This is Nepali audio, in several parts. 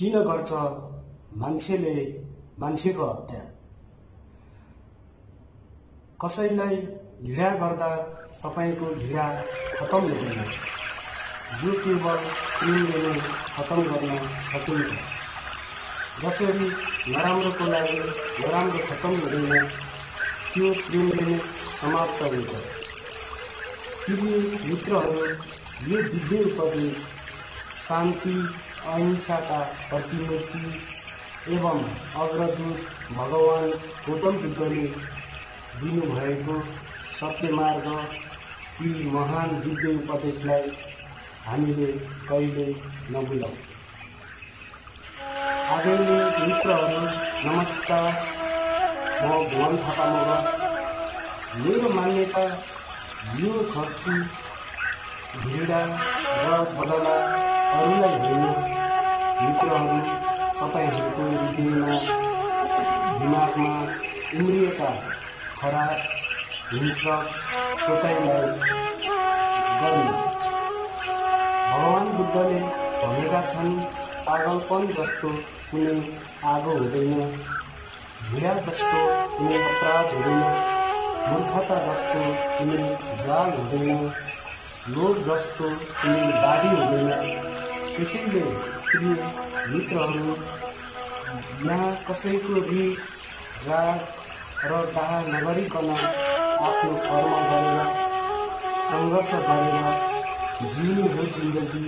किन गर्छ मान्छेले मान्छेको हत्या। कसैलाई घृणा गर्दा तपाईँको घृणा खतम हुँदैन। यो केवल प्रेमले नै खतम गर्न सकिन्छ। जसरी नराम्रोको लागि नराम्रो खतम हुँदैन त्यो प्रेमले नै समाप्त हुन्छ। प्रिय मित्रहरू यो दिव्य उपदेश शान्ति अहिंसाका प्रतिमूर्ति एवं अग्रदूत भगवान् गौतम बुद्धले दिनुभएको सत्यमार्ग यी महान दिव्य उपदेशलाई हामीले कहिले नभुलौँ। आदरणीय मित्रहरू नमस्कार। म भुवन थापा मगर। मेरो मान्यता यो छ कि घृणा र बदला अरूलाई होइन मित्रहरू तपाईँहरूको हृदयमा दिमागमा उम्रिएका खराब हिंसक सोचाइलाई गर्नुहोस् भगवान् बुद्धले भनेका छन् पागलपन जस्तो कुनै आगो हुँदैन घृणा जस्तो कुनै अपराध हुँदैन मूर्खता जस्तो कुनै जाल हुँदैन लोभ जस्तो कुनै बाढी हुँदैन। त्यसैले प्रिय मित्रहरू यहाँ कसैको रिस राग र डाह नगरिकन आफ्नो कर्म गरेर सङ्घर्ष गरेर जिउने हो जिन्दगी।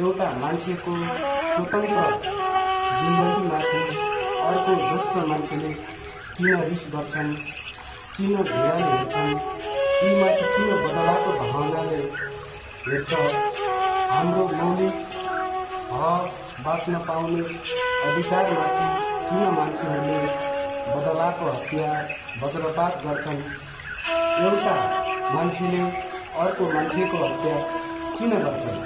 एउटा मान्छेको स्वतन्त्र जिन्दगीमाथि अर्को दोस्रो मान्छेले किन रिस गर्छन् किन घृणाले हेर्छन् यीमाथि किन बदलाको भावनाले हेर्छ हाम्रो मौलिक हक बाँच्न पाउने अधिकारमाथि किन मान्छेहरूले बदलाको हत्या वज्रपात गर्छन्? एउटा मान्छेले अर्को मान्छेको हत्या किन गर्छन्?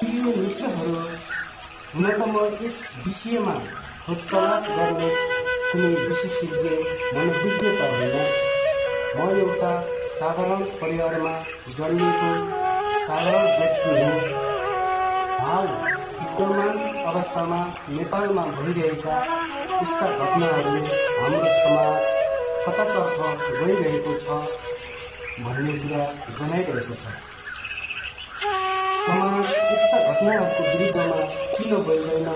प्रिय मित्रहरू हुन त म यस विषयमा खोज तलास गर्ने कुनै विशेषज्ञ मनोविज्ञ त होइन। म एउटा साधारण परिवारमा जन्मिएको साधारण व्यक्ति हुँ। विद्यमान अवस्थामा नेपालमा भइरहेका यस्ता घटनाहरूले हाम्रो समाज कतातर्फ गइरहेको छ भन्ने कुरा जनाइरहेको छ। समाज यस्ता घटनाहरूको विरुद्धमा किन बोल्दैन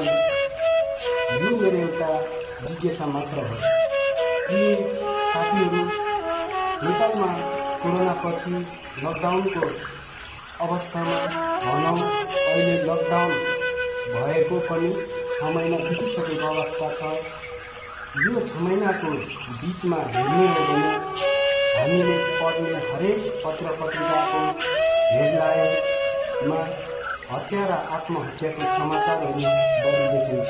यो मेरो एउटा जिज्ञासा मात्र हो। प्रिय साथीहरू नेपालमा कोरोनापछि लकडाउनको अवस्थामा भनौँ अहिले लकडाउन भएको पनि छ महिना बितिसकेको अवस्था छ। यो छ महिनाको बिचमा हेर्ने हो भने हामीले पढ्ने हरेक पत्र पत्रिकाको हेडलाइन मा हत्या र आत्महत्याको समाचारहरू बढी देखिन्छ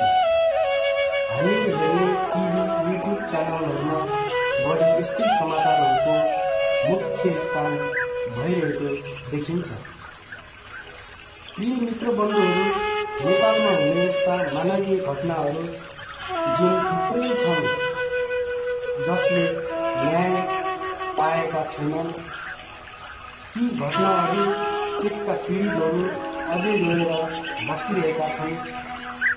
हामीले हेर्ने टिभी युट्युब च्यानलहरूमा बढी यस्तै समाचारहरूको मुख्य स्थान भइरहेको देखिन्छ। प्रिय मित्र बन्धुहरू नेपालमा हुने यस्ता मानवीय घटनाहरू जुन थुप्रै छन् जसले न्याय पाएका छैनन् ती घटनाहरू त्यसका पीडितहरू अझै रोएर बसिरहेका छन्।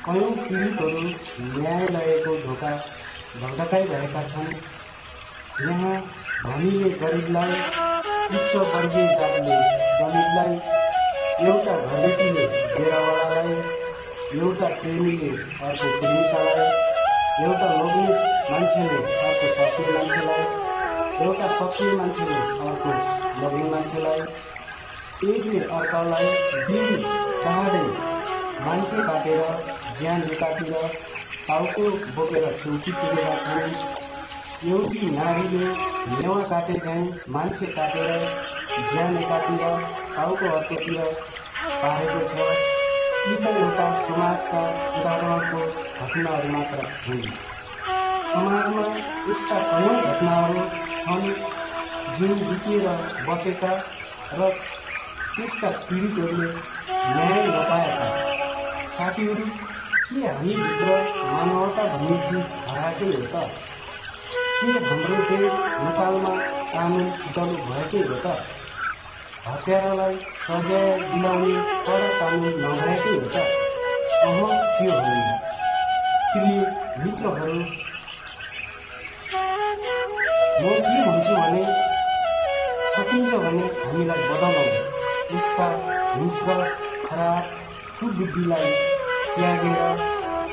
कयौँ पीडितहरू न्यायालयको ढोका ढकढकाइरहेका छन्। यहाँ धनीले गरिबलाई उच्च वर्गीय जातले दलितलाई एउटा घरबेटीले डेरावालालाई एउटा प्रेमीले अर्को प्रेमिकालाई एउटा लोग्ने मान्छेले अर्को सक्ने मान्छेलाई एउटा सक्ने मान्छेले अर्को लग्ने मान्छेलाई एकले अर्कालाई दिन दहाडै मान्छे काटेर ज्यान एकातिर टाउको बोकेर चौकी पुगेका छन्। एउटी नारीले नेवा काटे चाहिँ मान्छे काटेर ज्यान एकातिर टाउको अर्कोतिर पारेको छ यी त एउटा समाजका उदाहरणको घटनाहरू मात्र हुन् समाजमा यस्ता कयौँ घटनाहरू छन् जुन बितेर बसेका र त्यसका पीडितहरूले न्याय नपाएका साथीहरू के हामीभित्र मानवता भन्ने चिज हराएकै हो त के हाम्रो देश नेपालमा कानुन फुटाउनु भएकै हो त हत्यारालाई सजाय दिलाउने कडा कानुन नभएकै हो त अह त्यो होइन। प्रिय मित्रहरू। म के भन्छु भने सकिन्छ भने हामीलाई बदलाउँ यस्ता हिंस्र खराब कुबुद्धिलाई त्यागेर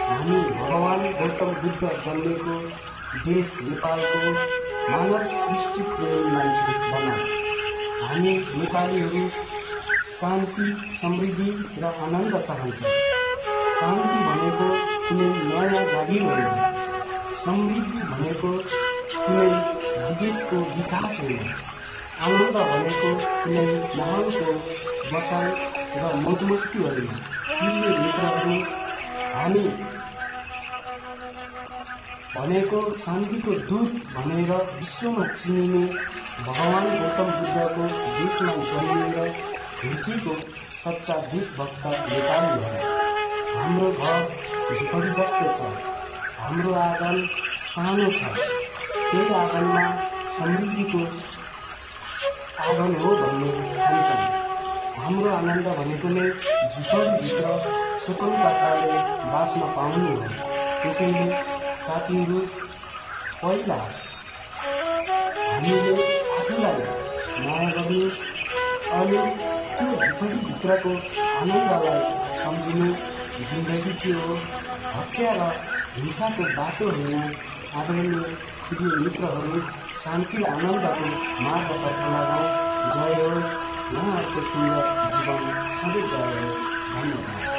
हामी भगवान् गौतम बुद्ध जन्मेको देश नेपालको मानव सृष्टि प्रेमी मान्छे बनाऊ। हामी नेपालीहरू शान्ति समृद्धि र आनन्द चाहन्छौँ। शान्ति भनेको कुनै नयाँ जागिर होइन। समृद्धि भनेको कुनै विदेशको विकास होइन। आनन्द भनेको कुनै महलको बसाइ र मजमस्ती होइन। प्रिय मित्रहरू हामी भनेको शान्तिको दूत भनेर विश्वमा चिनिने भगवान् गौतम बुद्धको देशमा जन्मिएर हुर्किएको सच्चा देशभक्त नेपाली हो हाम्रो घर झुपडी जस्तो छ हाम्रो आँगन सानो छ। त्यही आँगनमा समृद्धिको आँगन हो भन्ने ठान्छन् हाम्रो आनन्द भनेको नै झुपडीभित्र स्वतन्त्रताले बाँच्न पाउनु हो। त्यसैले साथीहरू पहिला हामीले आफूलाई माया गर्नुहोस् अनि त्यो झुपडीभित्रको आनन्दलाई सम्झिनुहोस्। जिन्दगी के हो। हत्या र हिंसाको बाटो होइन। आदरणीय प्रिय मित्रहरू शान्ति र आनन्दको मार्गतर्फ लगाऊ जय होस्। उहाँहरूको सुन्दर जीवन। सधैँ जय होस्। धन्यवाद।